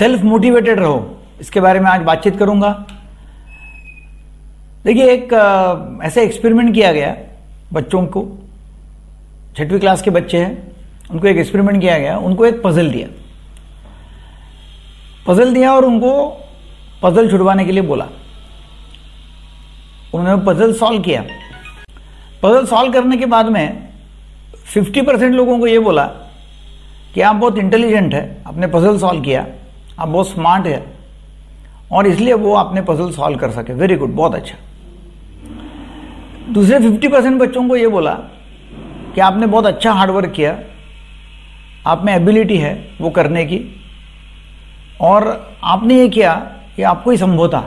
Self motivated रहो। इसके बारे में आज बातचीत करूँगा। देखिए, एक ऐसे एक्सपेरिमेंट किया गया बच्चों को। छठवीं क्लास के बच्चे हैं। उनको एक एक्सपेरिमेंट किया गया। उनको एक पजल दिया। पजल दिया और उनको पजल छुड़वाने के लिए बोला। उन्होंने पजल सॉल्व किया। पजल सॉल्व करने के बाद में 50 परसेंट लोगों को यह बोला कि आप बहुत इंटेलिजेंट है। आपने पजल सॉल्व किया। आप बहुत स्मार्ट है। और इसलिए वो आपने पजल सॉल्व कर सके। वेरी गुड बहुत अच्छा। दूसरे 50 परसेंट बच्चों को ये बोला कि आपने बहुत अच्छा हार्डवर्क किया। आप में एबिलिटी है वो करने की। और आपने ये किया कि आपको ही संभोता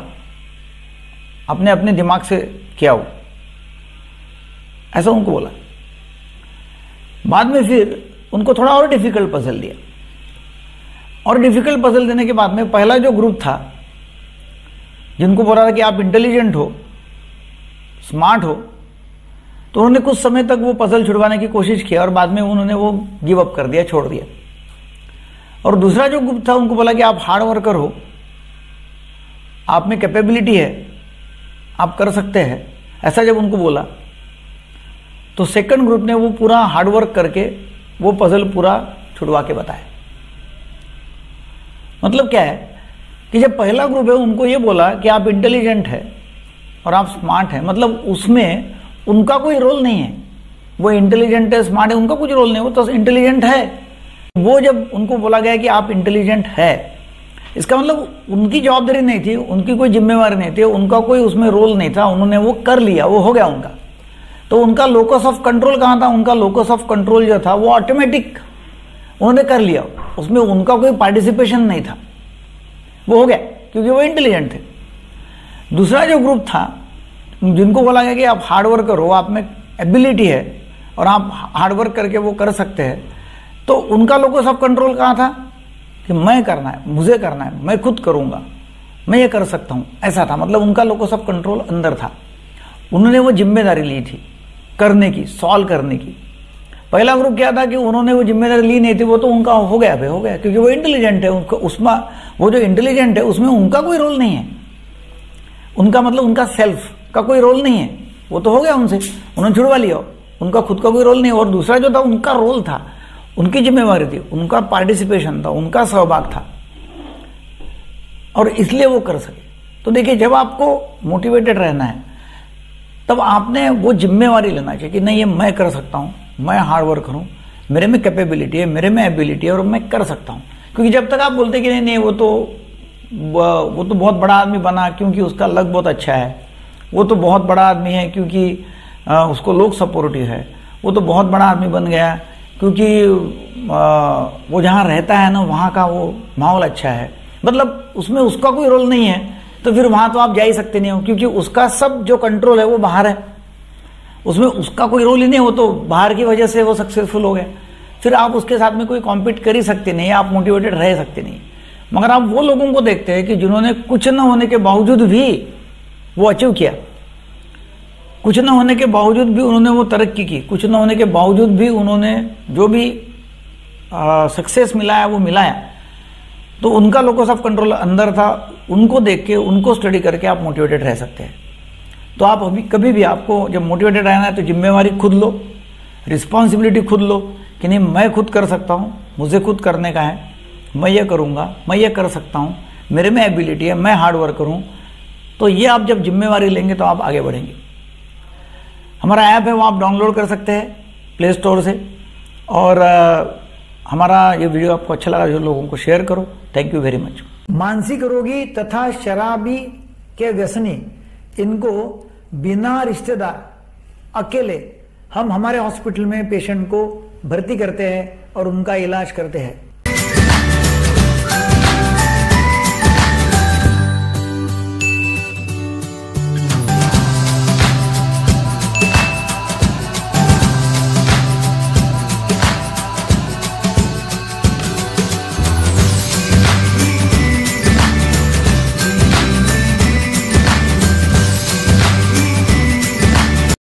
आपने अपने दिमाग से किया हो। ऐसा उनको बोला। बाद में फिर उनको थोड़ा और डिफ़िकल्ट पजल दिया। और डिफ़िकल्ट पजल देने के बाद में पहला जो ग्रुप था, जिनको बोला था कि आप इंटेलिजेंट हो स्मार्ट हो तो उन्होंने कुछ समय तक वो पजल छुड़वाने की कोशिश की और बाद में उन्होंने वो गिव अप कर दिया, छोड़ दिया। और दूसरा जो ग्रुप था, उनको बोला कि आप हार्ड वर्कर हो, आप में कैपेबिलिटी है, आप कर सकते हैं, ऐसा जब उनको बोला। तो सेकंड ग्रुप ने वो पूरा हार्डवर्क करके वो पजल पूरा छुड़वा के बताया। मतलब क्या है कि जब पहला ग्रुप है, उनको ये बोला कि आप इंटेलिजेंट है और आप स्मार्ट है मतलब उसमें उनका कोई रोल नहीं है। वो इंटेलिजेंट है स्मार्ट है, उनका कुछ रोल नहीं वो तो इंटेलिजेंट है। वो जब उनको बोला गया कि आप इंटेलिजेंट है, इसका मतलब उनकी जवाबदारी नहीं थी, उनकी कोई जिम्मेवारी नहीं थी, उनका कोई उसमें रोल नहीं था, उन्होंने वो कर लिया, वो हो गया उनका। तो उनका लोकस ऑफ़ कंट्रोल कहाँ था? उनका लोकस ऑफ़ कंट्रोल जो था, वो ऑटोमेटिक उन्होंने कर लिया। उसमें उनका कोई पार्टिसिपेशन नहीं था। वो हो गया, क्योंकि वो इंटेलिजेंट थे। दूसरा जो ग्रुप था, जिनको बोला गया कि आप हार्डवर्कर करो, आप में एबिलिटी है और आप हार्डवर्क करके वो कर सकते हैं तो उनका लोकस ऑफ़ कंट्रोल कहाँ था? कि मैं करना है, मुझे करना है, मैं खुद करूँगा, मैं ये कर सकता हूँ। ऐसा था मतलब उनका लोकस ऑफ़ कंट्रोल अंदर था। उन्होंने वो ज़िम्मेदारी ली थी, करने की सॉल्व करने की। पहला ग्रुप क्या था कि उन्होंने वो ज़िम्मेदारी ली नहीं थी, वो तो उनका हो गया भाई हो गया, क्योंकि वो इंटेलिजेंट है, उनका, उसमें, वो जो इंटेलिजेंट है, उसमें उनका कोई रोल नहीं है। उनका मतलब उनका सेल्फ का कोई रोल नहीं है। वो तो हो गया उनसे, उन्होंने छुड़वा लिया। उनका खुद का कोई रोल नहीं, और दूसरा जो था, उनका रोल था, उनकी जिम्मेवारी थी, उनका पार्टिसिपेशन था, उनका सहभाग था। और इसलिए वो कर सके। तो देखिए, जब आपको मोटिवेटेड रहना है, तब आपने वो जिम्मेवारी लेना चाहिए कि नहीं, ये मैं कर सकता हूँ मैं हार्ड वर्क करूँ, मेरे में कैपेबिलिटी है, मेरे में एबिलिटी है और मैं कर सकता हूँ। क्योंकि जब तक आप बोलते कि नहीं नहीं, वो तो वो तो बहुत बड़ा आदमी बना क्योंकि उसका लग बहुत अच्छा है। वो तो बहुत बड़ा आदमी है क्योंकि उसको लोग सपोर्टिव है। वो तो बहुत बड़ा आदमी बन गया क्योंकि वो जहाँ रहता है ना, वहाँ का वो माहौल अच्छा है। मतलब उसमें उसका कोई रोल नहीं है तो फिर वहाँ तो आप जा ही सकते नहीं हो क्योंकि उसका सब जो कंट्रोल है वो बाहर है। उसमें उसका कोई रोल ही नहीं हो तो बाहर की वजह से वो सक्सेसफुल हो गया। फिर आप उसके साथ में कोई कॉम्पीट कर ही सकते नहीं, आप मोटिवेटेड रह सकते नहीं। मगर आप वो लोगों को देखते हैं कि जिन्होंने कुछ न होने के बावजूद भी वो अचीव किया। कुछ न होने के बावजूद भी उन्होंने वो तरक्की की। कुछ न होने के बावजूद भी उन्होंने जो भी सक्सेस मिलाया, वो मिलाया। तो उनका लोकस ऑफ़ कंट्रोल अंदर था। उनको देख के, उनको स्टडी करके आप मोटिवेटेड रह सकते हैं। तो आप अभी कभी भी आपको जब मोटिवेटेड रहना है तो जिम्मेवारी खुद लो रिस्पॉन्सिबिलिटी खुद लो कि नहीं मैं खुद कर सकता हूँ मुझे खुद करने का है मैं ये करूँगा मैं ये कर सकता हूँ मेरे में एबिलिटी है मैं हार्ड वर्कर हूँ तो ये आप जब जिम्मेवारी लेंगे तो आप आगे बढ़ेंगे। हमारा ऐप है वो आप डाउनलोड कर सकते हैं प्ले स्टोर से। और आ, हमारा ये वीडियो आपको अच्छा लगा जो लोगों को शेयर करो। थैंक यू वेरी मच मानसिक रोगी तथा शराबी के व्यसनी इनको बिना रिश्तेदार, अकेले हम हमारे हॉस्पिटल में पेशेंट को भर्ती करते हैं और उनका इलाज करते हैं।